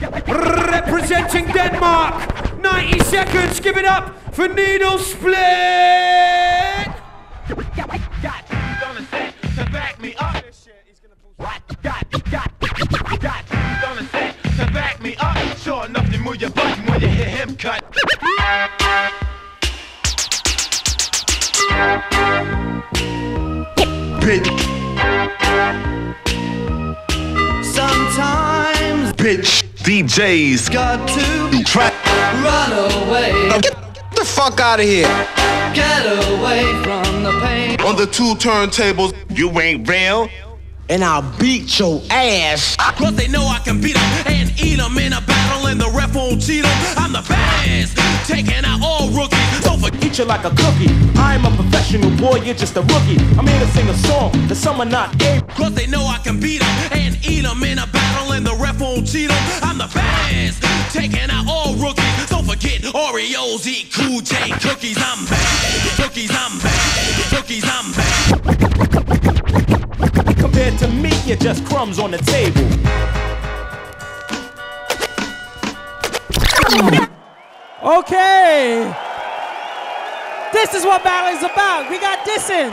Representing Denmark, 90 seconds, give it up for Needlesplit! Gonna say to back me up. What? Got, got, got. Gonna say to back me up. Sure enough to move your when you hear him cut. Bitch, Sometimes bitch, DJs, got to trap. run away, Get the fuck out of here. get away from the pain. On the two turntables, you ain't real. and I'll beat your ass. Cause they know I can beat beat 'em and eat eat 'em in a battle and the ref won't cheat 'em. I'm the best, taking out all rookies. Don't forget Eat you like a cookie. I'm a professional boy, you're just a rookie. I'm here to sing a song that some are not able. Cause they know I can beat 'em and eat 'em in a battle taking out all rookies. Don't forget Oreos, eat Cool J cookies. I'm bad, cookies, I'm bad, cookies, I'm bad. Compared to me, you're just crumbs on the table. Okay. This is what battle is about. We got dissing.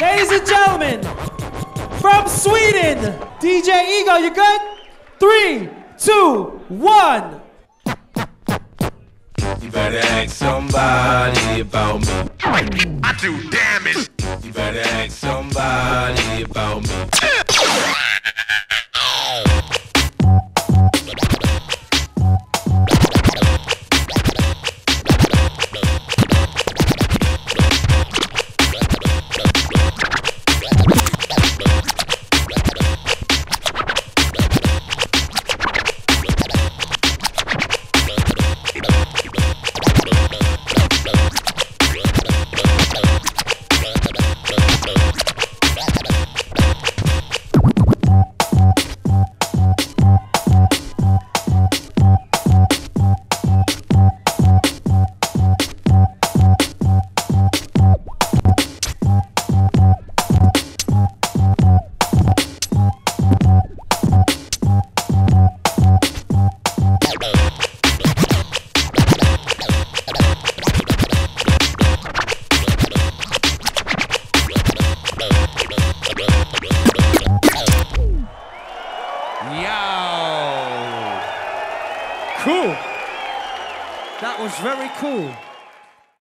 Ladies and gentlemen, from Sweden, DJ Ego, you good? Three, two, one. You better ask somebody about me. I do damage. You better ask somebody about me. Cool. That was very cool.